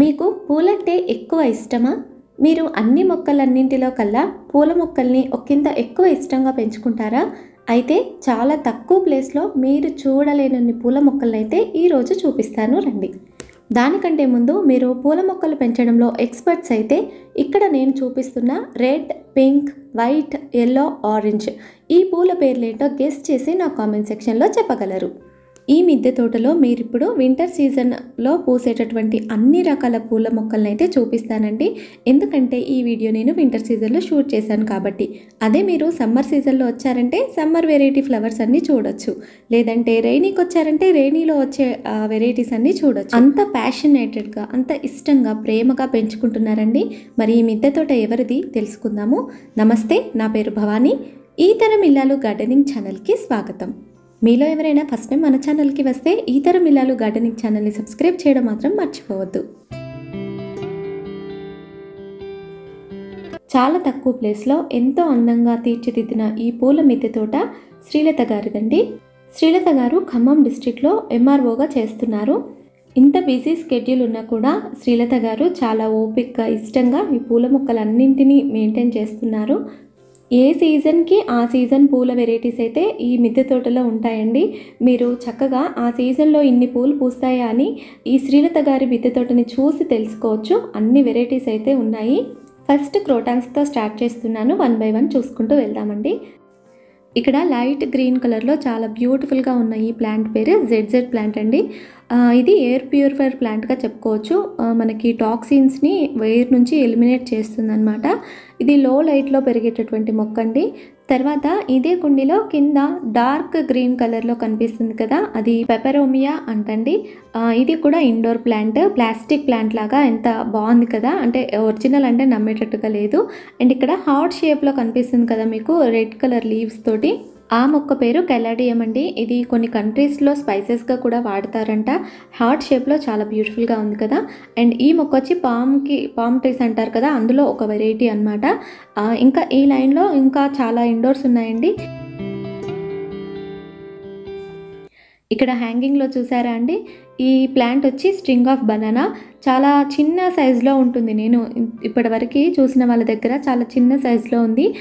మీకు పూలంటే ఎక్కువ ఇష్టమా? మీరు అన్ని మొక్కలన్నింటిలో కల్లా పూల మొక్కల్ని ఒకంత ఎక్కువ ఇష్టంగా పెంచుకుంటారా? అయితే చాలా తక్కువ ప్లేస్లో మీరు చూడలేనన్ని పూల మొక్కలనైతే ఈరోజు చూపిస్తాను రండి. దానికంటే ముందు మీరు పూల మొక్కలు పెంచడంలో ఎక్స్పర్ట్స్ అయితే ఇక్కడ నేను చూపిస్తున్న red pink white yellow orange ఈ పూల పేర్లేంటో గెస్ట్ చేసి నా కామెంట్ సెక్షన్లో చెప్పగలరు. ఈ మిద్దె తోటలో మీరిప్పుడు వింటర్ సీజన్లో పూసేటటువంటి అన్ని రకాల పూల మొక్కలను అయితే చూపిస్తానండి. ఎందుకంటే ఈ వీడియో నేను వింటర్ సీజన్లో షూట్ చేశాను కాబట్టి. అదే మీరు సమ్మర్ సీజన్లో వచ్చారంటే సమ్మర్ వెరైటీ ఫ్లవర్స్ అన్నీ చూడొచ్చు. లేదంటే రైనీకి వచ్చారంటే రైనీలో వచ్చే వెరైటీస్ అన్నీ చూడొచ్చు. అంత ప్యాషనేటెడ్గా అంత ఇష్టంగా ప్రేమగా పెంచుకుంటున్నారండి. మరి ఈ మిద్దె తోట ఎవరిది తెలుసుకుందాము. నమస్తే నా పేరు భవానీ. ఈ తరం ఇల్లాలు గార్డెనింగ్ ఛానల్కి స్వాగతం. మీలో ఎవరైనా ఫస్ట్ టైం మన ఛానల్కి వస్తే ఈ తరం ఇల్లాలు గార్డెనింగ్ ఛానల్ని సబ్స్క్రైబ్ చేయడం మాత్రం మర్చిపోవద్దు. చాలా తక్కువ ప్లేస్లో ఎంతో అందంగా తీర్చిదిద్దిన ఈ పూల మిద్దె తోట శ్రీలత గారిదండి. శ్రీలత గారు ఖమ్మం డిస్టిక్లో ఎంఆర్ఓగా చేస్తున్నారు. ఇంత బిజీ స్కెడ్యూల్ ఉన్నా కూడా శ్రీలత గారు చాలా ఓపిక్గా ఇష్టంగా ఈ పూల మొక్కలన్నింటినీ మెయింటైన్ చేస్తున్నారు. ఏ సీజన్కి ఆ సీజన్ పూల వెరైటీస్ అయితే ఈ మిద్దె తోటలో ఉంటాయండి. మీరు చక్కగా ఆ సీజన్లో ఇన్ని పూలు పూస్తాయా అని ఈ శ్రీలత గారి మిద్దె తోటని చూసి తెలుసుకోవచ్చు. అన్ని వెరైటీస్ అయితే ఉన్నాయి. ఫస్ట్ క్రోటాన్స్తో స్టార్ట్ చేస్తున్నాను. వన్ బై వన్ చూసుకుంటూ వెళ్దామండి. ఇక్కడ లైట్ గ్రీన్ కలర్లో చాలా బ్యూటిఫుల్గా ఉన్న ఈ ప్లాంట్ పేరు జెడ్ జెడ్ ప్లాంట్ అండి. ఇది ఎయిర్ ప్యూరిఫైర్ ప్లాంట్గా చెప్పుకోవచ్చు. మనకి టాక్సిన్స్ని ఎయిర్ నుంచి ఎలిమినేట్ చేస్తుందన్నమాట. ఇది లో లైట్లో పెరిగేటటువంటి మొక్క అండి తర్వాత ఇదే కుండీలో కింద డార్క్ గ్రీన్ కలర్లో కనిపిస్తుంది కదా అది పెపరోమియా అంటండి. ఇది కూడా ఇండోర్ ప్లాంట్ ప్లాస్టిక్ ప్లాంట్ లాగా ఎంత బాగుంది కదా అంటే ఒరిజినల్ అంటే నమ్మేటట్టుగా లేదు. అండ్ ఇక్కడ హార్ట్ షేప్లో కనిపిస్తుంది కదా మీకు రెడ్ కలర్ లీవ్స్ తోటి. ఆ మొక్క పేరు కెలాడియం అండి. ఇది కొన్ని కంట్రీస్లో స్పైసెస్గా కూడా వాడతారంట. హార్ట్ షేప్లో చాలా బ్యూటిఫుల్గా ఉంది కదా. అండ్ ఈ మొక్క వచ్చి పామ్కి పామ్ ట్రీస్ అంటారు కదా అందులో ఒక వెరైటీ అనమాట ఇంకా ఈ లైన్లో ఇంకా చాలా ఇండోర్స్ ఉన్నాయండి. ఇక్కడ హ్యాంగింగ్లో చూసారా అండి? ఈ ప్లాంట్ వచ్చి స్ట్రింగ్ ఆఫ్ బనానా చాలా చిన్న సైజులో ఉంటుంది. నేను ఇప్పటివరకు చూసిన వాళ్ళ దగ్గర చాలా చిన్న సైజులో ఉంది.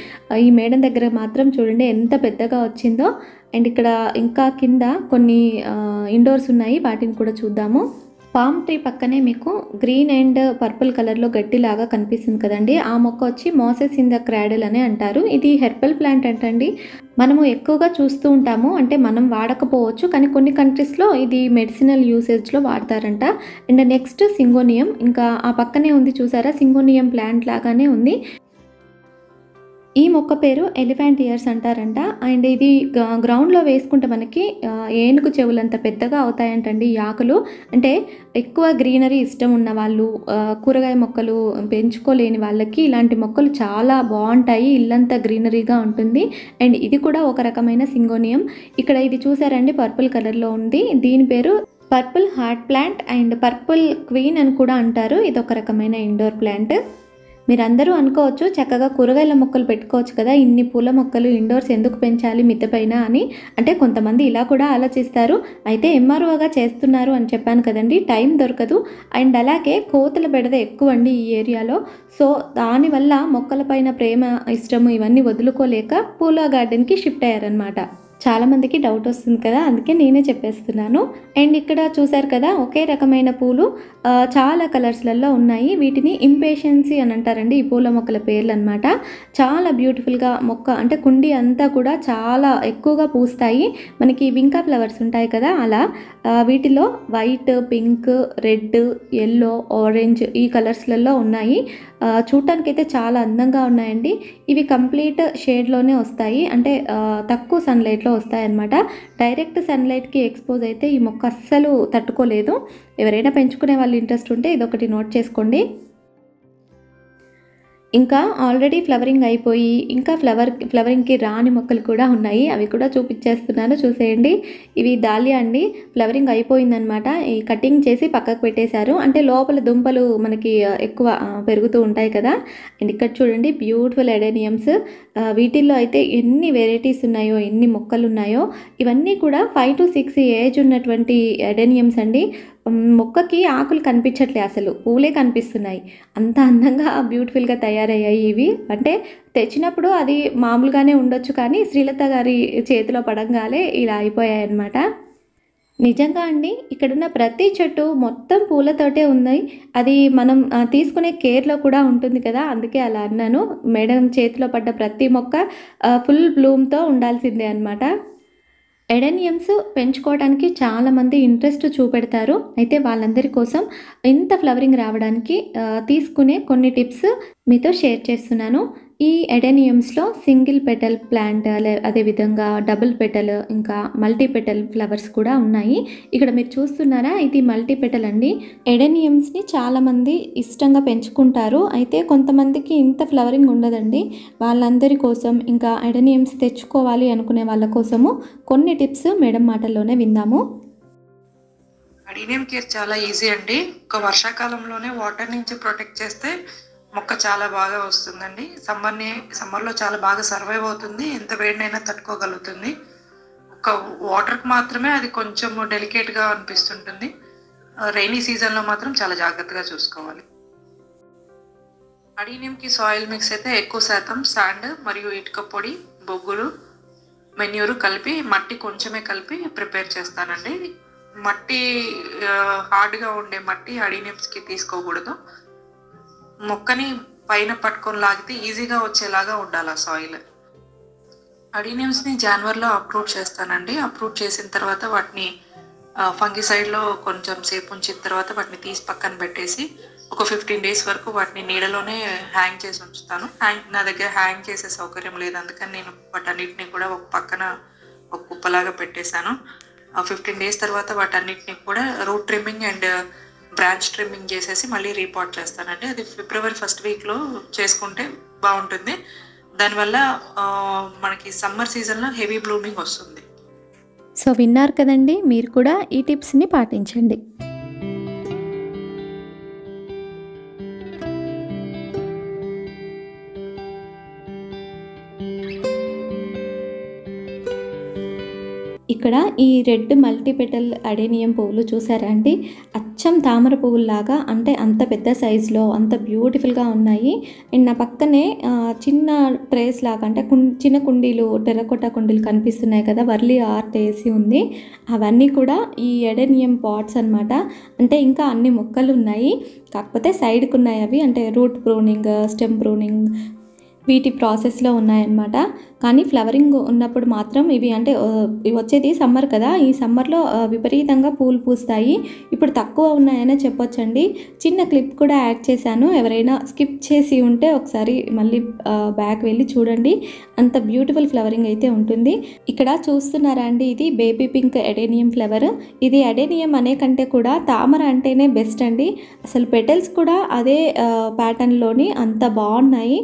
ఈ మేడం దగ్గర మాత్రం చూడండి ఎంత పెద్దగా వచ్చిందో. అండ్ ఇక్కడ ఇంకా కింద కొన్ని ఇండోర్స్ ఉన్నాయి. వాటిని కూడా చూద్దాము. పామ్ ట్రీ పక్కనే మీకు గ్రీన్ అండ్ పర్పుల్ కలర్లో గడ్డిలాగా కనిపిస్తుంది కదండి. ఆ మొక్క వచ్చి మోసెస్ ఇన్ ద క్రాడల్ అని అంటారు. ఇది హెర్బల్ ప్లాంట్ అంటండి. మనము ఎక్కువగా చూస్తూ ఉంటాము. అంటే మనం వాడకపోవచ్చు. కానీ కొన్ని కంట్రీస్లో ఇది మెడిసినల్ యూసేజ్లో వాడతారంట. And next syngonium. ఇంకా ఆ పక్కనే ఉంది చూసారా? సింగోనియం ప్లాంట్ లాగానే ఉంది. ఈ మొక్క పేరు ఎలిఫెంట్ ఇయర్స్ అంటారంట. అండ్ ఇది గ- గ్రౌండ్లో వేసుకుంటే మనకి ఏనుగు చెవులంత పెద్దగా అవుతాయంటండి ఈ ఆకులు. అంటే ఎక్కువ గ్రీనరీ ఇష్టం ఉన్న వాళ్ళు కూరగాయ మొక్కలు పెంచుకోలేని వాళ్ళకి ఇలాంటి మొక్కలు చాలా బాగుంటాయి. ఇల్లంతా గ్రీనరీగా ఉంటుంది. అండ్ ఇది కూడా ఒక రకమైన సింగోనియం. ఇక్కడ ఇది చూసారండి పర్పుల్ కలర్లో ఉంది. దీని పేరు purple heart plant and purple queen అని కూడా అంటారు. ఇది ఒక రకమైన ఇండోర్ ప్లాంట్. మీరందరూ అనుకోవచ్చు చక్కగా కూరగాయల మొక్కలు పెట్టుకోవచ్చు కదా ఇన్ని పూల మొక్కలు ఇండోర్స్ ఎందుకు పెంచాలి మిద్దపైన అని. అంటే కొంతమంది ఇలా కూడా ఆలోచిస్తారు. అయితే ఎంఆర్ఓగా చేస్తున్నారు అని చెప్పాను కదండి టైం దొరకదు. అండ్ అలాగే కోతుల బెడద ఎక్కువ అండి ఈ ఏరియాలో. సో దానివల్ల మొక్కలపైన ప్రేమ ఇష్టము ఇవన్నీ వదులుకోలేక పూల గార్డెన్కి షిఫ్ట్ అయ్యారనమాట చాలా మందికి డౌట్ వస్తుంది కదా అందుకే నేనే చెప్పేస్తున్నాను. అండ్ ఇక్కడ చూశారు కదా ఒకే రకమైన పూలు చాలా కలర్స్లలో ఉన్నాయి. వీటిని ఇంపేషన్సీ అని అంటారండి ఈ పూల మొక్కల పేర్లు అనమాట చాలా బ్యూటిఫుల్గా మొక్క అంటే కుండి అంతా కూడా చాలా ఎక్కువగా పూస్తాయి. మనకి వింకా ఫ్లవర్స్ ఉంటాయి కదా అలా. వీటిలో white pink red yellow orange ఈ కలర్స్లలో ఉన్నాయి. చూడటానికైతే చాలా అందంగా ఉన్నాయండి. ఇవి కంప్లీట్ షేడ్లోనే వస్తాయి. అంటే తక్కువ సన్లైట్లో వస్తాయి అన్నమాట డైరెక్ట్ సన్లైట్కి ఎక్స్పోజ్ అయితే ఈ మొక్క అస్సలు తట్టుకోలేదు. ఎవరైనా పెంచుకునే వాళ్ళు ఇంట్రెస్ట్ ఉంటే ఇదొకటి నోట్ చేసుకోండి. ఇంకా ఆల్రెడీ ఫ్లవరింగ్ అయిపోయి ఇంకా ఫ్లవర్ ఫ్లవరింగ్కి రాని మొక్కలు కూడా ఉన్నాయి. అవి కూడా చూపించేస్తున్నాను చూసేయండి. ఇవి దాలియా అండి. ఫ్లవరింగ్ అయిపోయిందనమాట ఈ కటింగ్ చేసి పక్కకు పెట్టేశారు. అంటే లోపల దుంపలు మనకి ఎక్కువ పెరుగుతూ ఉంటాయి కదా. అండ్ ఇక్కడ చూడండి బ్యూటిఫుల్ ఎడేనియమ్స్ వీటిల్లో అయితే ఎన్ని వెరైటీస్ ఉన్నాయో ఎన్ని మొక్కలు ఉన్నాయో ఇవన్నీ కూడా ఫైవ్ టు సిక్స్ ఏజ్ ఉన్నటువంటి ఎడేనియమ్స్ అండి. మొక్కకి ఆకులు కనిపించట్లే అసలు పూలే కనిపిస్తున్నాయి. అంత అందంగా బ్యూటిఫుల్గా తయారయ్యాయి ఇవి. అంటే తెచ్చినప్పుడు అది మామూలుగానే ఉండొచ్చు కానీ శ్రీలత గారి చేతిలో పడంగానే ఇలా అయిపోయాయి అన్నమాట నిజంగా అండి ఇక్కడున్న ప్రతి చెట్టు మొత్తం పూలతోటే ఉన్నాయి అది మనం తీసుకునే కేర్లో కూడా ఉంటుంది కదా అందుకే అలా అన్నాను. మేడం చేతిలో పడ్డ ప్రతి మొక్క ఫుల్ బ్లూమ్తో ఉండాల్సిందే అన్నమాట. ఎడెనియమ్స్ పెంచుకోవడానికి చాలామంది ఇంట్రెస్ట్ చూపెడతారు. అయితే వాళ్ళందరి కోసం ఇంత ఫ్లవరింగ్ రావడానికి తీసుకునే కొన్ని టిప్స్ మీతో షేర్ చేస్తున్నాను. ఈ ఎడెనియమ్స్లో సింగిల్ పెటల్ ప్లాంట్ అదేవిధంగా డబుల్ పెటల్ ఇంకా మల్టీ పెటల్ ఫ్లవర్స్ కూడా ఉన్నాయి. ఇక్కడ మీరు చూస్తున్నారా ఇది మల్టీ పెటల్ అండి. ఎడెనియమ్స్ని చాలామంది ఇష్టంగా పెంచుకుంటారు. అయితే కొంతమందికి ఇంత ఫ్లవరింగ్ ఉండదండి. వాళ్ళందరి కోసం ఇంకా ఎడెనియమ్స్ తెచ్చుకోవాలి అనుకునే వాళ్ళ కోసము కొన్ని టిప్స్ మేడం మాటల్లోనే విందాము. అడీనియం కేర్ చాలా ఈజీ అండి. ఒక వర్షాకాలంలోనే వాటర్ నుంచి ప్రొటెక్ట్ చేస్తే మొక్క చాలా బాగా వస్తుందండి. సమ్మర్ని సమ్మర్లో చాలా బాగా సర్వైవ్ అవుతుంది. ఎంత వేడినైనా తట్టుకోగలుగుతుంది. ఒక వాటర్కి మాత్రమే అది కొంచెం డెలికేట్గా అనిపిస్తుంటుంది. రైనీ సీజన్లో మాత్రం చాలా జాగ్రత్తగా చూసుకోవాలి. అడీనియంకి సాయిల్ మిక్స్ అయితే ఎక్కువ శాతం శాండ్ మరియు ఇటుక పొడి బొగ్గులు మెన్యూరు కలిపి మట్టి కొంచెమే కలిపి ప్రిపేర్ చేస్తానండి. మట్టి హార్డ్గా ఉండే మట్టి అడీనియమ్స్కి తీసుకోకూడదు. మొక్కని పైన పట్టుకొని లాగితే ఈజీగా వచ్చేలాగా ఉండాలి ఆ సాయిల్ అడినియమ్స్ని జాన్వర్లో అప్రూవ్ చేస్తానండి. అప్రూవ్ చేసిన తర్వాత వాటిని ఫంగిసైడ్లో కొంచెం సేపు ఉంచిన తర్వాత వాటిని తీసి పక్కన పెట్టేసి ఒక ఫిఫ్టీన్ డేస్ వరకు వాటిని నీడలోనే హ్యాంగ్ చేసి ఉంచుతాను. హ్యాంగ్ నా దగ్గర హ్యాంగ్ చేసే సౌకర్యం లేదు. అందుకని నేను వాటన్నిటిని కూడా ఒక పక్కన ఒక కుప్పలాగా పెట్టేశాను. ఫిఫ్టీన్ డేస్ తర్వాత వాటన్నిటిని కూడా root trimming and branch trimming చేసేసి మళ్ళీ రీపోర్ట్ చేస్తానండి. అది ఫిబ్రవరి ఫస్ట్ వీక్లో చేసుకుంటే బాగుంటుంది. దానివల్ల మనకి సమ్మర్ సీజన్లో హెవీ బ్లూమింగ్ వస్తుంది. సో విన్నారు కదండి మీరు కూడా ఈ టిప్స్ని పాటించండి. ఇక్కడ ఈ రెడ్ మల్టీపెటల్ అడేనియం పువ్వులు చూసారా అండి? అచ్చం తామర పువ్వుల్లాగా అంటే అంత పెద్ద సైజులో అంత బ్యూటిఫుల్గా ఉన్నాయి. అండ్ నా పక్కనే ఆ, చిన్న ట్రేస్ లాగా అంటే కుం చిన్న కుండీలు టెర్రకోట కుండీలు కనిపిస్తున్నాయి కదా వర్లీ ఆర్ట్ వేసి ఉంది. అవన్నీ కూడా ఈ ఎడెనియం పాట్స్ అన్నమాట. అంటే ఇంకా అన్ని మొక్కలు ఉన్నాయి కాకపోతే సైడ్కి ఉన్నాయి అవి అంటే రూట్ ప్రూనింగ్ స్టెమ్ ప్రూనింగ్ వీటి ప్రాసెస్లో ఉన్నాయన్నమాట. కానీ ఫ్లవరింగ్ ఉన్నప్పుడు మాత్రం ఇవి అంటే వచ్చేది సమ్మర్ కదా. ఈ సమ్మర్లో విపరీతంగా పూలు పూస్తాయి. ఇప్పుడు తక్కువ ఉన్నాయనే చెప్పొచ్చండి. చిన్న క్లిప్ కూడా యాడ్ చేశాను. ఎవరైనా స్కిప్ చేసి ఉంటే ఒకసారి మళ్ళీ బ్యాక్ వెళ్ళి చూడండి. అంత బ్యూటిఫుల్ ఫ్లవరింగ్ అయితే ఉంటుంది. ఇక్కడ చూస్తున్నారా అండి? ఇది బేబీ పింక్ ఎడేనియం ఫ్లవర్. ఇది ఎడేనియం అనే కంటే కూడా తామర అంటేనే బెస్ట్ అండి. అసలు పెటల్స్ కూడా అదే ప్యాటర్న్లోని అంత బాగున్నాయి.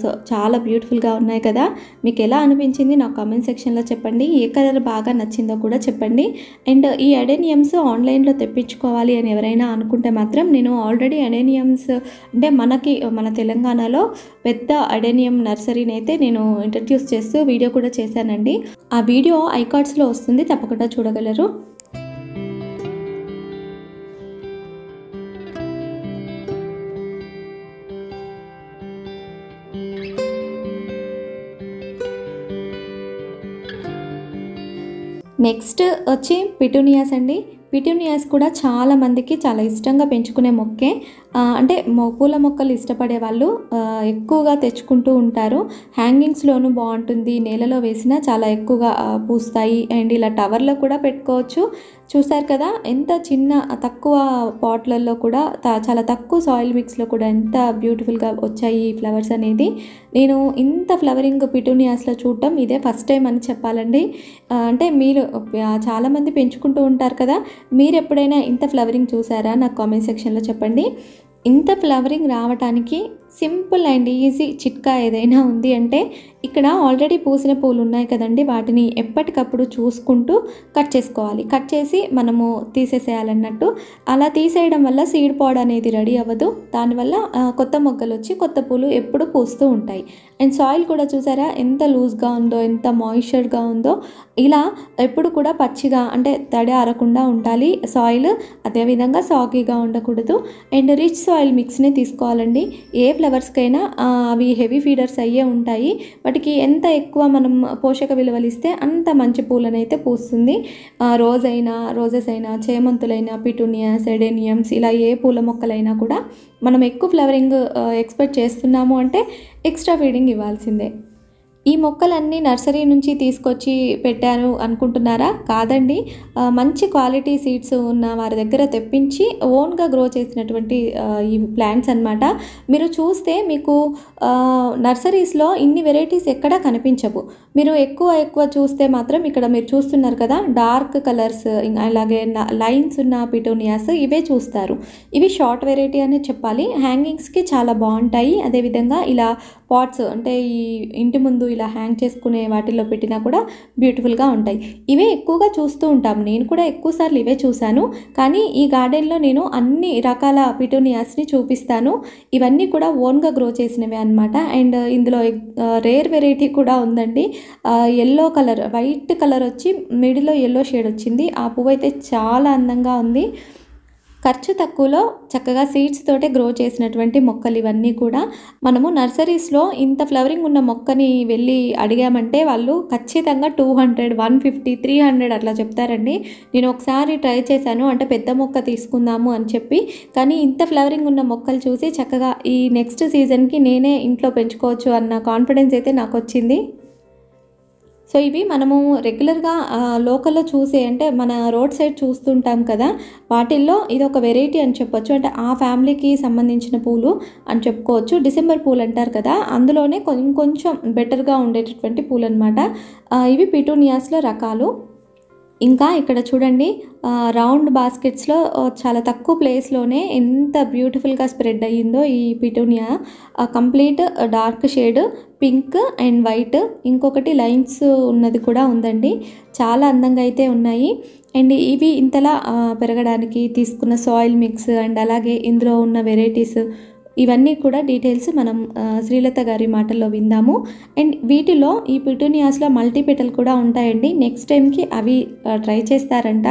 సో చాలా బ్యూటిఫుల్గా ఉన్నాయి కదా. మీకు ఎలా అనిపించింది? నాకు కామెంట్ సెక్షన్లో చెప్పండి. ఏ కలర్ బాగా నచ్చిందో కూడా చెప్పండి. అండ్ ఈ అడేనియమ్స్ ఆన్లైన్లో తెప్పించుకోవాలి అని ఎవరైనా అనుకుంటే మాత్రం నేను ఆల్రెడీ అడేనియమ్స్ అంటే మనకి మన తెలంగాణలో పెద్ద అడేనియం నర్సరీని అయితే నేను ఇంట్రడ్యూస్ చేస్తూ వీడియో కూడా చేశానండి. ఆ వీడియో ఐకార్డ్స్లో వస్తుంది. తప్పకుండా చూడగలరు. నెక్స్ట్ వచ్చి పిటూనియాస్ అండి. పిటూనియాస్ కూడా చాలా మందికి చాలా ఇష్టంగా పెంచుకునే మొక్కే. అంటే పూల మొక్కలు ఇష్టపడే వాళ్ళు ఎక్కువగా తెచ్చుకుంటూ ఉంటారు. హ్యాంగింగ్స్లోనూ బాగుంటుంది. నేలలో వేసినా చాలా ఎక్కువగా పూస్తాయి. అండ్ ఇలా టవర్లో కూడా పెట్టుకోవచ్చు. చూసారు కదా ఎంత చిన్న తక్కువ పాట్లలో కూడా త- చాలా తక్కువ సాయిల్ మిక్స్లో కూడా ఎంత బ్యూటిఫుల్గా వచ్చాయి ఈ ఫ్లవర్స్ అనేది. నేను ఇంత ఫ్లవరింగ్ పిటూనియాస్లో చూడటం ఇదే ఫస్ట్ టైం అని చెప్పాలండి. అంటే మీరు చాలామంది పెంచుకుంటూ ఉంటారు కదా. మీరు ఎప్పుడైనా ఇంత ఫ్లవరింగ్ చూసారా? నాకు కామెంట్ సెక్షన్లో చెప్పండి. ఇంత ఫ్లవరింగ్ రావటానికి సింపుల్ అండ్ ఈజీ చిట్కా ఏదైనా ఉంది అంటే ఇక్కడ ఆల్రెడీ పూసిన పూలు ఉన్నాయి కదండి. వాటిని ఎప్పటికప్పుడు చూసుకుంటూ కట్ చేసుకోవాలి. కట్ చేసి మనము తీసేసేయాలన్నట్టు. అలా తీసేయడం వల్ల సీడ్ పాడ్ అనేది రెడీ అవ్వదు. దానివల్ల కొత్త మొగ్గలు వచ్చి కొత్త పూలు ఎప్పుడు పూస్తూ ఉంటాయి. అండ్ సాయిల్ కూడా చూసారా? ఎంత లూజ్గా ఉందో ఎంత మాయిశ్చర్గా ఉందో. ఇలా ఎప్పుడు కూడా పచ్చిగా అంటే తడి ఆరకుండా ఉండాలి. సాయిల్ అదేవిధంగా సాగీగా ఉండకూడదు. అండ్ రిచ్ సాయిల్ మిక్స్ని తీసుకోవాలండి. ఏ ఫ్లవర్ లవర్స్కైనా అవి హెవీ ఫీడర్స్ అయ్యే ఉంటాయి. వాటికి ఎంత ఎక్కువ మనం పోషక విలువలు ఇస్తే అంత మంచి పూలనైతే పూస్తుంది. రోజ్ అయినా రోజెస్ అయినా చేమంతులైనా పిటూనియా సెడేనియమ్స్ ఇలా ఏ పూల మొక్కలైనా కూడా మనం ఎక్కువ ఫ్లవరింగ్ ఎక్స్పెక్ట్ చేస్తున్నాము అంటే ఎక్స్ట్రా ఫీడింగ్ ఇవ్వాల్సిందే. ఈ మొక్కలన్నీ నర్సరీ నుంచి తీసుకొచ్చి పెట్టాను అనుకుంటున్నారా? కాదండి. మంచి క్వాలిటీ సీడ్స్ ఉన్న వారి దగ్గర తెప్పించి ఓన్గా గ్రో చేసినటువంటి ఈ ప్లాంట్స్ అన్నమాట. మీరు చూస్తే మీకు నర్సరీస్లో ఇన్ని వెరైటీస్ ఎక్కడా కనిపించవు. మీరు ఎక్కువ ఎక్కువ చూస్తే మాత్రం ఇక్కడ మీరు చూస్తున్నారు కదా డార్క్ కలర్స్ అలాగే లైన్స్ ఉన్న పిటోనియాస్ ఇవే చూస్తారు. ఇవి షార్ట్ వెరైటీ అనే చెప్పాలి. హ్యాంగింగ్స్కి చాలా బాగుంటాయి. అదేవిధంగా ఇలా పాట్స్ అంటే ఈ ఇంటి ముందు ఇలా హ్యాంగ్ చేసుకునే వాటిల్లో పెట్టినా కూడా బ్యూటిఫుల్గా ఉంటాయి. ఇవే ఎక్కువగా చూస్తూ ఉంటాం నేను కూడా ఎక్కువసార్లు ఇవే చూశాను. కానీ ఈ గార్డెన్లో నేను అన్ని రకాల పిటోనియాస్ని చూపిస్తాను. ఇవన్నీ కూడా ఓన్గా గ్రో చేసినవే అనమాట అండ్ ఇందులో రేర్ వెరైటీ కూడా ఉందండి. ఎల్లో కలర్ వైట్ కలర్ వచ్చి మిడిల్లో ఎల్లో షేడ్ వచ్చింది. ఆ పువ్వు అయితే చాలా అందంగా ఉంది. ఖర్చు తక్కువలో చక్కగా సీడ్స్ తోటే గ్రో చేసినటువంటి మొక్కలు ఇవన్నీ కూడా మనము నర్సరీస్లో ఇంత ఫ్లవరింగ్ ఉన్న మొక్కని వెళ్ళి అడిగామంటే వాళ్ళు ఖచ్చితంగా two hundred one fifty three hundred అట్లా చెప్తారండి. నేను ఒకసారి ట్రై చేశాను అంటే పెద్ద మొక్క తీసుకుందాము అని చెప్పి. కానీ ఇంత ఫ్లవరింగ్ ఉన్న మొక్కలు చూసి చక్కగా ఈ నెక్స్ట్ సీజన్కి నేనే ఇంట్లో పెంచుకోవచ్చు అన్న కాన్ఫిడెన్స్ అయితే నాకు వచ్చింది. సో ఇవి మనము రెగ్యులర్గా లోకల్లో చూసే అంటే మన రోడ్ సైడ్ చూస్తుంటాం కదా వాటిల్లో ఇది ఒక వెరైటీ అని చెప్పొచ్చు. అంటే ఆ ఫ్యామిలీకి సంబంధించిన పూలు అని చెప్పుకోవచ్చు. డిసెంబర్ పూలు అంటారు కదా అందులోనే కొంచెం కొంచెం బెటర్గా ఉండేటటువంటి పూలు అనమాట ఇవి పిటూనియాస్లో రకాలు. ఇంకా ఇక్కడ చూడండి రౌండ్ బాస్కెట్స్లో చాలా తక్కువ ప్లేస్లోనే ఎంత బ్యూటిఫుల్గా స్ప్రెడ్ అయ్యిందో ఈ petunia complete dark shade pink and white ఇంకొకటి లైన్స్ ఉన్నది కూడా ఉందండి. చాలా అందంగా అయితే ఉన్నాయి. అండ్ ఇవి ఇంతలా పెరగడానికి తీసుకున్న సాయిల్ మిక్స్ అండ్ అలాగే ఇందులో ఉన్న వెరైటీస్ ఇవన్నీ కూడా డీటెయిల్స్ మనం శ్రీలత గారి మాటల్లో విందాము. అండ్ వీటిలో ఈ పిటూనియాస్లో మల్టీపెటల్ కూడా ఉంటాయండి. నెక్స్ట్ టైంకి అవి ట్రై చేస్తారంట.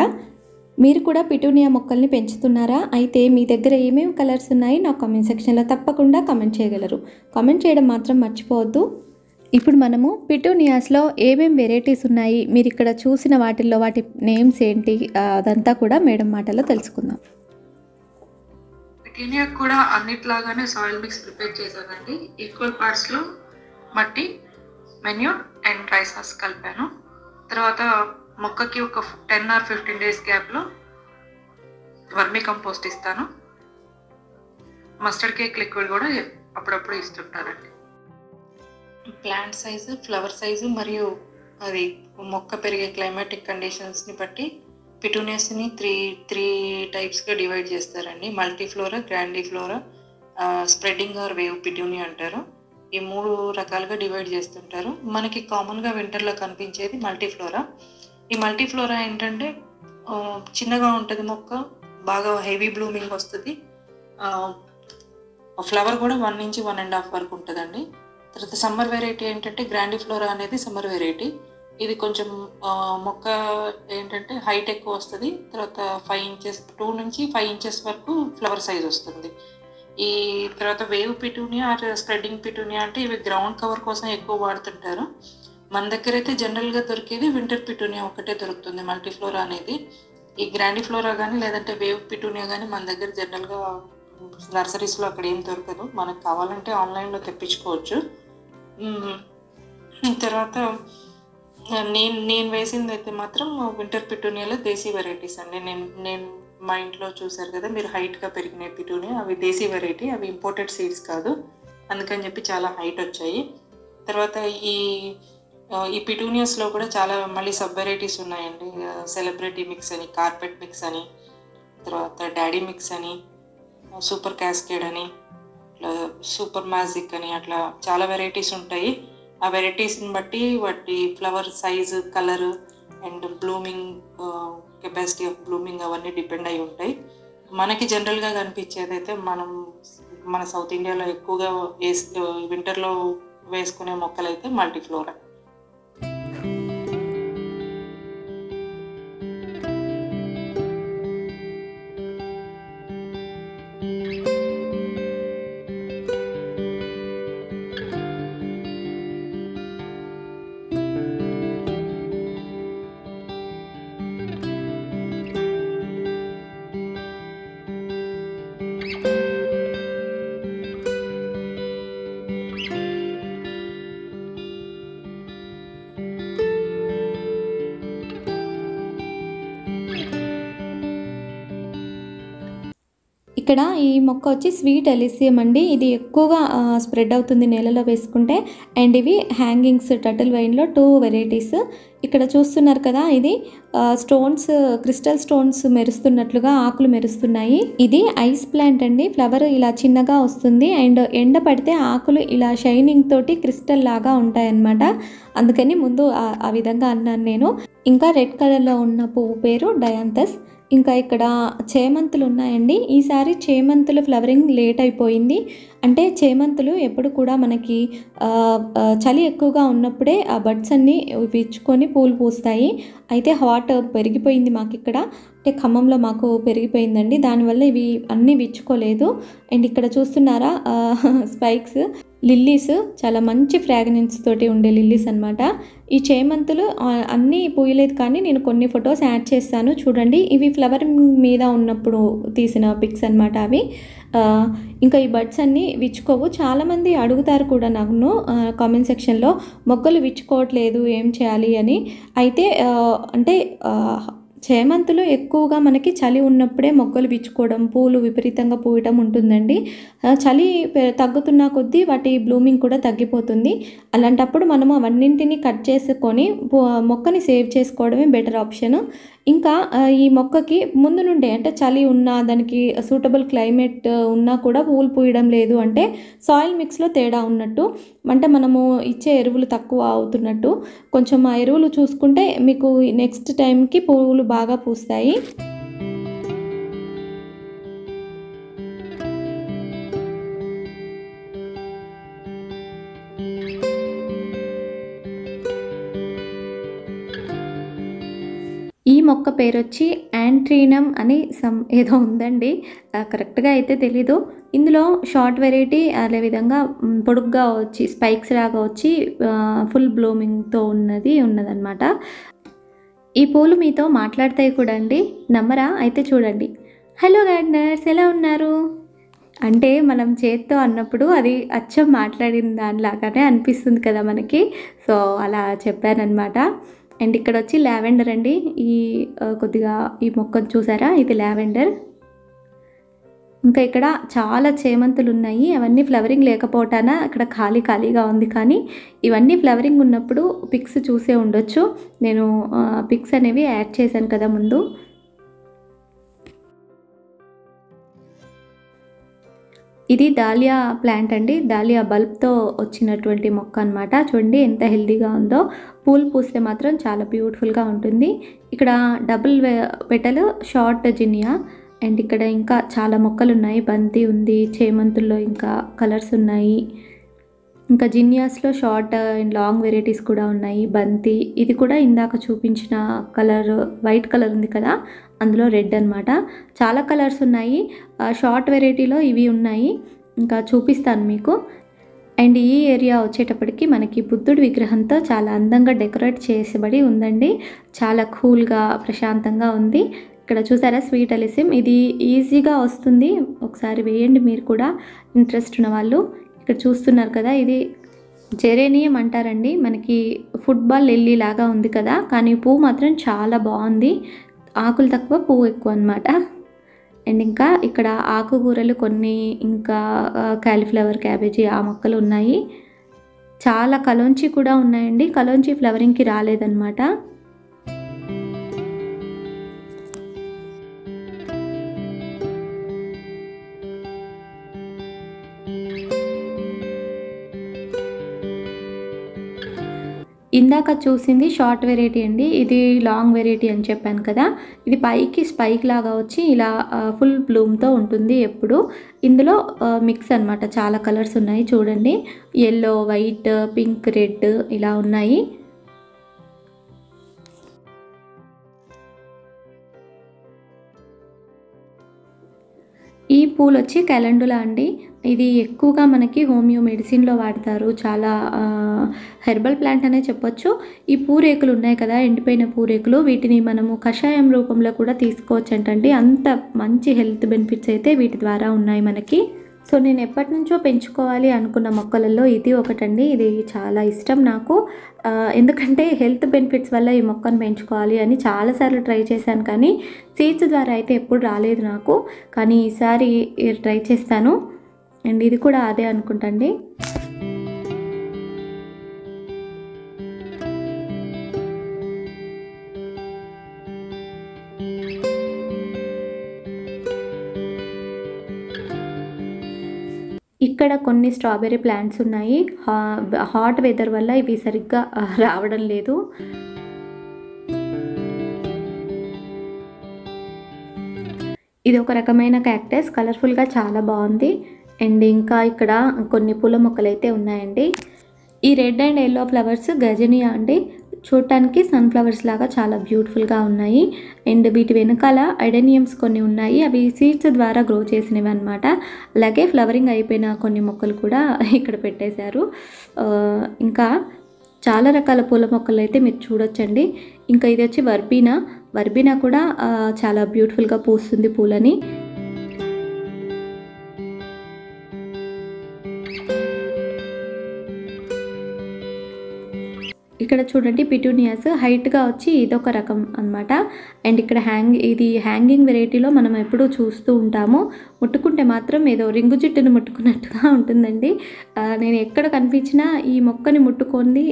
మీరు కూడా పిటూనియా మొక్కల్ని పెంచుతున్నారా? అయితే మీ దగ్గర ఏమేమి కలర్స్ ఉన్నాయి? నా కామెంట్ సెక్షన్లో తప్పకుండా కామెంట్ చేయగలరు. కామెంట్ చేయడం మాత్రం మర్చిపోవద్దు. ఇప్పుడు మనము పిటూనియాస్లో ఏమేం వెరైటీస్ ఉన్నాయి? మీరు ఇక్కడ చూసిన వాటిల్లో వాటి నేమ్స్ ఏంటి? అదంతా కూడా మేడం మాటల్లో తెలుసుకుందాం. పిటీనియా కూడా అన్నిట్లాగానే సాయిల్ మిక్స్ ప్రిపేర్ చేశానండి ఈక్వల్ పార్ట్స్లో మట్టి మెన్యూర్ అండ్ రైస్ సాస్ కలిపాను. తర్వాత మొక్కకి ఒక టెన్ ఆర్ ఫిఫ్టీన్ డేస్ గ్యాప్లో వర్మీ కంపోస్ట్ ఇస్తాను. మస్టర్డ్ కేక్ లిక్విడ్ కూడా అప్పుడప్పుడు ఇస్తుంటారండి. ప్లాంట్ సైజు ఫ్లవర్ సైజు మరియు అది మొక్క పెరిగే క్లైమాటిక్ కండిషన్స్ని బట్టి పిటూనియస్ని త్రీ త్రీ టైప్స్గా డివైడ్ చేస్తారండి. Multiflora grandiflora spreading or wave petunia అంటారు. ఈ మూడు రకాలుగా డివైడ్ చేస్తుంటారు. మనకి కామన్గా వింటర్లో కనిపించేది మల్టీఫ్లోరా. ఈ మల్టీఫ్లోరా ఏంటంటే చిన్నగా ఉంటుంది మొక్క బాగా హెవీ బ్లూమింగ్ వస్తుంది. ఫ్లవర్ కూడా వన్ నుంచి వన్ అండ్ హాఫ్ వరకు ఉంటుందండి. తర్వాత సమ్మర్ వెరైటీ ఏంటంటే గ్రాండిఫ్లోరా అనేది సమ్మర్ వెరైటీ. ఇది కొంచెం మొక్క ఏంటంటే హైట్ ఎక్కువ వస్తుంది. తర్వాత ఫైవ్ ఇంచెస్ టూ నుంచి ఫైవ్ ఇంచెస్ వరకు ఫ్లవర్ సైజ్ వస్తుంది. ఈ తర్వాత wave petunia or spreading petunia అంటే ఇవి గ్రౌండ్ కవర్ కోసం ఎక్కువ వాడుతుంటారు. మన దగ్గర అయితే జనరల్గా దొరికేది వింటర్ పిటూనియా ఒకటే దొరుకుతుంది మల్టీఫ్లోరా అనేది. ఈ గ్రాండిఫ్లోరా కానీ లేదంటే వేవ్ పిటూనియా కానీ మన దగ్గర జనరల్గా నర్సరీస్లో అక్కడ ఏం దొరకదు. మనకు కావాలంటే ఆన్లైన్లో తెప్పించుకోవచ్చు. తర్వాత నేను నేను వేసింది అయితే మాత్రం వింటర్ పిటూనియాలో దేశీ వెరైటీస్ అండి. నేను నేను మా ఇంట్లో చూసారు కదా మీరు హైట్గా పెరిగిన పిటూనియా అవి దేశీ వెరైటీ అవి ఇంపోర్టెడ్ సీడ్స్ కాదు. అందుకని చెప్పి చాలా హైట్ వచ్చాయి. తర్వాత ఈ ఈ పిటూనియాస్లో కూడా చాలా మళ్ళీ సబ్ వెరైటీస్ ఉన్నాయండి. సెలబ్రిటీ మిక్స్ అని కార్పెట్ మిక్స్ అని తర్వాత డాడీ మిక్స్ అని సూపర్ క్యాస్కేడ్ అని ఇట్లా సూపర్ మ్యాజిక్ అని అట్లా చాలా వెరైటీస్ ఉంటాయి. ఆ వెరైటీస్ని బట్టి వాటి flower size colour and blooming capacity of blooming అవన్నీ డిపెండ్ అయి ఉంటాయి. మనకి జనరల్గా కనిపించేది అయితే మనం మన సౌత్ ఇండియాలో ఎక్కువగా వేస్ వింటర్లో వేసుకునే మొక్కలు అయితే మల్టీఫ్లోరా ఇక్కడ ఈ మొక్క వచ్చి స్వీట్ ఎలిసియం అండి. ఇది ఎక్కువగా స్ప్రెడ్ అవుతుంది నేలలో వేసుకుంటే. అండ్ ఇవి హ్యాంగింగ్స్ టటిల్ వైన్లో టూ వెరైటీస్. ఇక్కడ చూస్తున్నారు కదా ఇది స్టోన్స్ క్రిస్టల్ స్టోన్స్ మెరుస్తున్నట్లుగా ఆకులు మెరుస్తున్నాయి. ఇది ఐస్ ప్లాంట్ అండి. ఫ్లవర్ ఇలా చిన్నగా వస్తుంది. అండ్ ఎండ పడితే ఆకులు ఇలా షైనింగ్ తోటి క్రిస్టల్ లాగా ఉంటాయన్నమాట. అందుకని ముందు ఆ- ఆ విధంగా అన్నాను నేను. ఇంకా రెడ్ కలర్లో ఉన్న పువ్వు పేరు డయాంతస్. ఇంకా ఇక్కడ చేమంతులు ఉన్నాయండి. ఈసారి చేమంతులు ఫ్లవరింగ్ లేట్ అయిపోయింది. అంటే చేమంతులు ఎప్పుడు కూడా మనకి చలి ఎక్కువగా ఉన్నప్పుడే ఆ బడ్స్ అన్నీ విచ్చుకొని పూలు పూస్తాయి. అయితే హాట్ పెరిగిపోయింది మాకు ఇక్కడ అంటే ఖమ్మంలో మాకు పెరిగిపోయిందండి. దానివల్ల ఇవి అన్నీ విచ్చుకోలేదు. అండ్ ఇక్కడ చూస్తున్నారా స్పైక్స్ లిల్లీస్ చాలా మంచి ఫ్రాగ్రెన్స్ తోటి ఉండే లిల్లీస్ అనమాట ఈ చేమంతులు అన్నీ పూయలేదు కానీ నేను కొన్ని ఫొటోస్ యాడ్ చేస్తాను. చూడండి ఇవి ఫ్లవర్ మీద ఉన్నప్పుడు తీసిన పిక్స్ అన్నమాట అవి. ఇంకా ఈ బడ్స్ అన్నీ విచ్చుకోవు. చాలామంది అడుగుతారు కూడా నన్ను కామెంట్ సెక్షన్లో మొగ్గలు విచ్చుకోవట్లేదు ఏం చేయాలి? అని. అయితే అంటే చేమంతులు ఎక్కువగా మనకి చలి ఉన్నప్పుడే మొగ్గలు విచ్చుకోవడం పూలు విపరీతంగా పూయటం ఉంటుందండి. చలి తగ్గుతున్న కొద్దీ వాటి బ్లూమింగ్ కూడా తగ్గిపోతుంది. అలాంటప్పుడు మనము అవన్నింటిని కట్ చేసుకొని మొక్కని సేవ్ చేసుకోవడమే బెటర్ ఆప్షన్. ఇంకా ఈ మొక్కకి ముందు నుండే అంటే చలి ఉన్నా దానికి సూటబుల్ క్లైమేట్ ఉన్నా కూడా పూలు పూయడం లేదు అంటే సాయిల్ మిక్స్లో తేడా ఉన్నట్టు అంటే మనము ఇచ్చే ఎరువులు తక్కువ అవుతున్నట్టు కొంచెం ఆ ఎరువులు చూసుకుంటే మీకు నెక్స్ట్ టైంకి పువ్వులు బాగా పూస్తాయి. ఈ మొక్క పేరు వచ్చి యాంట్రీనమ్ అని సమ్ ఏదో ఉందండి. కరెక్ట్గా అయితే తెలీదు. ఇందులో షార్ట్ వెరైటీ అదేవిధంగా విధంగా పొడుగ్గా వచ్చి స్పైక్స్ లాగా వచ్చి ఫుల్ బ్లూమింగ్తో ఉన్నది ఉన్నదన్నమాట. ఈ పూలు మీతో మాట్లాడతాయి కూడా అండి నమ్మరా? అయితే చూడండి. హలో గార్డనర్స్ ఎలా ఉన్నారు? అంటే మనం చేత్తో అన్నప్పుడు అది అచ్చం మాట్లాడిన దానిలాగానే అనిపిస్తుంది కదా మనకి. సో అలా చెప్పారనమాట అండ్ ఇక్కడ వచ్చి లావెండర్ అండి. ఈ కొద్దిగా ఈ మొక్కను చూసారా? ఇది లావెండర్. ఇంకా ఇక్కడ చాలా చేమంతులు ఉన్నాయి అవన్నీ ఫ్లవరింగ్ లేకపోవటాన అక్కడ ఖాళీ ఖాళీగా ఉంది కానీ ఇవన్నీ ఫ్లవరింగ్ ఉన్నప్పుడు పిక్స్ చూసే ఉండొచ్చు. నేను పిక్స్ అనేవి యాడ్ చేశాను కదా ముందు. ఇది దాలియా ప్లాంట్ అండి. దాలియా బల్బ్తో వచ్చినటువంటి మొక్క అన్నమాట. చూడండి ఎంత హెల్దీగా ఉందో. పూలు పూస్తే మాత్రం చాలా బ్యూటిఫుల్గా ఉంటుంది. ఇక్కడ double petal short zinnia. And ఇక్కడ ఇంకా చాలా మొక్కలు ఉన్నాయి. బంతి ఉంది చేమంతుల్లో ఇంకా కలర్స్ ఉన్నాయి. ఇంకా జినియాస్లో షార్ట్ అండ్ లాంగ్ వెరైటీస్ కూడా ఉన్నాయి. బంతి ఇది కూడా ఇందాక చూపించిన కలర్ వైట్ కలర్ ఉంది కదా. అందులో రెడ్ అన్నమాట. చాలా కలర్స్ ఉన్నాయి. షార్ట్ వెరైటీలో ఇవి ఉన్నాయి. ఇంకా చూపిస్తాను మీకు. అండ్ ఈ ఏరియా వచ్చేటప్పటికి మనకి బుద్ధుడి విగ్రహంతో చాలా అందంగా డెకరేట్ చేసబడి ఉందండి. చాలా కూల్గా ప్రశాంతంగా ఉంది. ఇక్కడ చూసారా స్వీట్ అలిసిమ్ ఇది ఈజీగా వస్తుంది. ఒకసారి వేయండి మీరు కూడా. ఇంట్రెస్ట్ ఉన్న వాళ్ళు. ఇక్కడ చూస్తున్నారు కదా ఇది జెరేనియం అంటారండి. మనకి ఫుట్బాల్ లిల్లీ లాగా ఉంది కదా. కానీ పువ్వు మాత్రం చాలా బాగుంది. ఆకులు తక్కువ పువ్వు ఎక్కువ అనమాట అండ్ ఇంకా ఇక్కడ ఆకుకూరలు కొన్ని ఇంకా క్యాలీఫ్లవర్ క్యాబేజీ ఆ మొక్కలు ఉన్నాయి. చాలా కలోంచి కూడా ఉన్నాయండి. కలోంచి ఫ్లవరింగ్కి రాలేదన్నమాట. ఇందాక చూసింది షార్ట్ వెరైటీ అండి. ఇది లాంగ్ వెరైటీ అని చెప్పాను కదా. ఇది పైకి స్పైక్ లాగా వచ్చి ఇలా ఫుల్ బ్లూమ్తో ఉంటుంది ఎప్పుడు. ఇందులో మిక్స్ అన్నమాట. చాలా కలర్స్ ఉన్నాయి చూడండి. ఎల్లో వైట్ పింక్ రెడ్ ఇలా ఉన్నాయి. ఈ పూలు వచ్చి క్యాలెండులా అండి. ఇది ఎక్కువగా మనకి హోమియో మెడిసిన్లో వాడతారు. చాలా హెర్బల్ ప్లాంట్ అనే చెప్పొచ్చు. ఈ పూరేకులు ఉన్నాయి కదా ఎండిపోయిన పూరేకులు. వీటిని మనము కషాయం రూపంలో కూడా తీసుకోవచ్చు అంటండి అంత మంచి హెల్త్ బెనిఫిట్స్ అయితే వీటి ద్వారా ఉన్నాయి మనకి. సో నేను ఎప్పటి నుంచో పెంచుకోవాలి అనుకున్న మొక్కలలో ఇది ఒకటండి. ఇది చాలా ఇష్టం నాకు. ఎందుకంటే హెల్త్ బెనిఫిట్స్ వల్ల ఈ మొక్కను పెంచుకోవాలి అని చాలాసార్లు ట్రై చేశాను కానీ సీడ్స్ ద్వారా అయితే ఎప్పుడు రాలేదు నాకు. కానీ ఈసారి ట్రై చేస్తాను. అండ్ ఇది కూడా అదే అనుకుంటండి. ఇక్కడ కొన్ని స్ట్రాబెర్రీ ప్లాంట్స్ ఉన్నాయి. హా- హాట్ వెదర్ వల్ల ఇవి సరిగ్గా రావడం లేదు. ఇది ఒక రకమైన క్యాక్టస్. కలర్ఫుల్గా చాలా బాగుంది. అండ్ ఇంకా ఇక్కడ కొన్ని పూల మొక్కలు అయితే ఉన్నాయండి. ఈ red and yellow flowers gazania అండి. చూడటానికి సన్ఫ్లవర్స్ లాగా చాలా బ్యూటిఫుల్గా ఉన్నాయి. అండ్ వీటి వెనకాల ఐడెనియమ్స్ కొన్ని ఉన్నాయి. అవి సీడ్స్ ద్వారా గ్రో చేసినవి అనమాట అలాగే ఫ్లవరింగ్ అయిపోయిన కొన్ని మొక్కలు కూడా ఇక్కడ పెట్టేశారు. ఇంకా చాలా రకాల పూల మొక్కలు అయితే మీరు చూడొచ్చండి. ఇంకా ఇది వచ్చి వర్బీనా. వర్బీనా కూడా చాలా బ్యూటిఫుల్గా పూస్తుంది పూలని. ఇక్కడ చూడండి పిటూనియాస్ హైట్గా వచ్చి ఇదొక రకం అన్నమాట. అండ్ ఇక్కడ హ్యాంగ్ ఇది హ్యాంగింగ్ వెరైటీలో మనం ఎప్పుడూ చూస్తూ ఉంటాము. ముట్టుకుంటే మాత్రం ఏదో రింగు జిట్టును ముట్టుకున్నట్టుగా ఉంటుందండి. నేను ఎక్కడ కనిపించినా ఈ మొక్కని ముట్టుకొని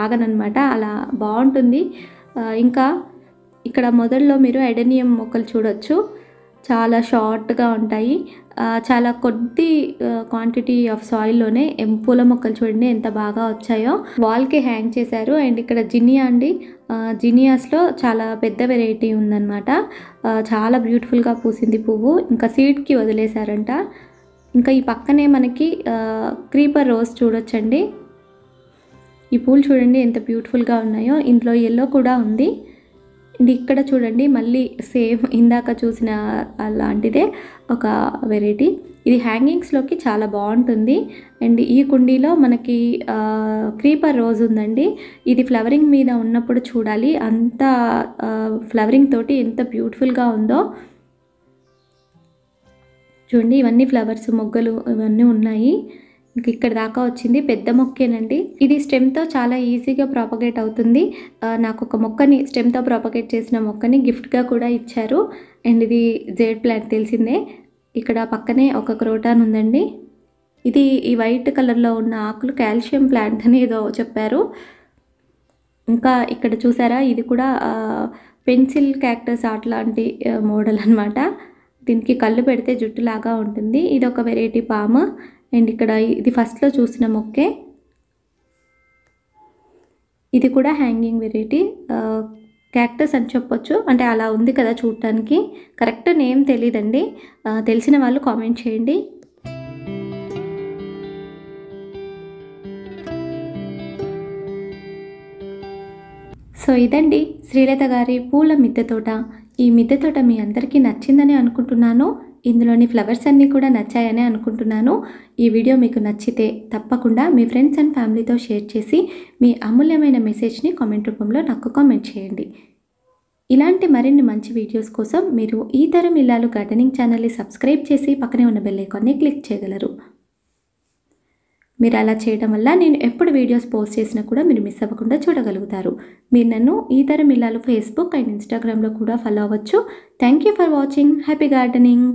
ఆగననమాట అలా బాగుంటుంది. ఇంకా ఇక్కడ మొదల్లో మీరు ఎడనియం మొక్కలు చూడొచ్చు. చాలా షార్ట్గా ఉంటాయి. చాలా కొద్ది క్వాంటిటీ ఆఫ్ సాయిల్లోనే పూల మొక్కలు చూడండి ఎంత బాగా వచ్చాయో. వాల్కి హ్యాంగ్ చేశారు. అండ్ ఇక్కడ జినియా అండి. జినియాస్లో చాలా పెద్ద వెరైటీ ఉందన్నమాట. చాలా బ్యూటిఫుల్గా పూసింది పువ్వు. ఇంకా సీడ్కి వదిలేశారంట. ఇంకా ఈ పక్కనే మనకి క్రీపర్ రోజ్ చూడొచ్చండి. ఈ పూలు చూడండి ఎంత బ్యూటిఫుల్గా ఉన్నాయో. ఇంట్లో ఎల్లో కూడా ఉంది. అండ్ ఇక్కడ చూడండి మళ్ళీ సేమ్ ఇందాక చూసిన అలాంటిదే ఒక వెరైటీ. ఇది హ్యాంగింగ్స్లోకి చాలా బాగుంటుంది. అండ్ ఈ కుండీలో మనకి క్రీపర్ రోజ్ ఉందండి. ఇది ఫ్లవరింగ్ మీద ఉన్నప్పుడు చూడాలి. అంత ఫ్లవరింగ్ తోటి ఎంత బ్యూటిఫుల్గా ఉందో. చూడండి ఇవన్నీ ఫ్లవర్స్ మొగ్గలు ఇవన్నీ ఉన్నాయి. ఇంక ఇక్కడ దాకా వచ్చింది పెద్ద మొక్కేనండి. ఇది స్టెమ్తో చాలా ఈజీగా ప్రాపగేట్ అవుతుంది. నాకు ఒక మొక్కని స్టెమ్తో ప్రాపగేట్ చేసిన మొక్కని గిఫ్ట్గా కూడా ఇచ్చారు. అండ్ ఇది జేడ్ ప్లాంట్ తెలిసిందే. ఇక్కడ పక్కనే ఒక క్రోటాన్ ఉందండి. ఇది ఈ వైట్ కలర్లో ఉన్న ఆకులు కాల్షియం ప్లాంట్ అని ఏదో చెప్పారు. ఇంకా ఇక్కడ చూసారా ఇది కూడా పెన్సిల్ క్యాక్టస్ అట్లాంటి మోడల్ అనమాట దీనికి కళ్ళు పెడితే జుట్టులాగా ఉంటుంది. ఇది ఒక వెరైటీ పామ్. అండ్ ఇక్కడ ఇది ఫస్ట్లో చూసిన మొక్కే. ఇది కూడా హ్యాంగింగ్ వెరైటీ క్యాక్టస్ అని చెప్పొచ్చు. అంటే అలా ఉంది కదా చూడటానికి కరెక్ట్ నేమ్ తెలియదండి తెలిసిన వాళ్ళు కామెంట్ చేయండి. సో ఇదండి శ్రీలత గారి పూల మిద్దె తోట. ఈ మిద్దె తోట మీ అందరికీ నచ్చిందని అనుకుంటున్నాను. ఇందులోని ఫ్లవర్స్ అన్నీ కూడా నచ్చాయని అనుకుంటున్నాను. ఈ వీడియో మీకు నచ్చితే తప్పకుండా మీ ఫ్రెండ్స్ అండ్ ఫ్యామిలీతో షేర్ చేసి మీ అమూల్యమైన మెసేజ్ని కామెంట్ రూపంలో నాకు కామెంట్ చేయండి. ఇలాంటి మరిన్ని మంచి వీడియోస్ కోసం మీరు ఈ తరం ఇల్లాలు గార్డెనింగ్ ఛానల్ని సబ్స్క్రైబ్ చేసి పక్కనే ఉన్న బెల్ ఐకాన్ని క్లిక్ చేయగలరు. మీరు అలా చేయడం వల్ల నేను ఎప్పుడు వీడియోస్ పోస్ట్ చేసినా కూడా మీరు మిస్ అవ్వకుండా చూడగలుగుతారు. మీరు నన్ను ఇతర మిల్లాలు ఫేస్బుక్ అండ్ ఇన్స్టాగ్రామ్లో కూడా ఫాలో అవ్వచ్చు. Thank you for watching happy gardening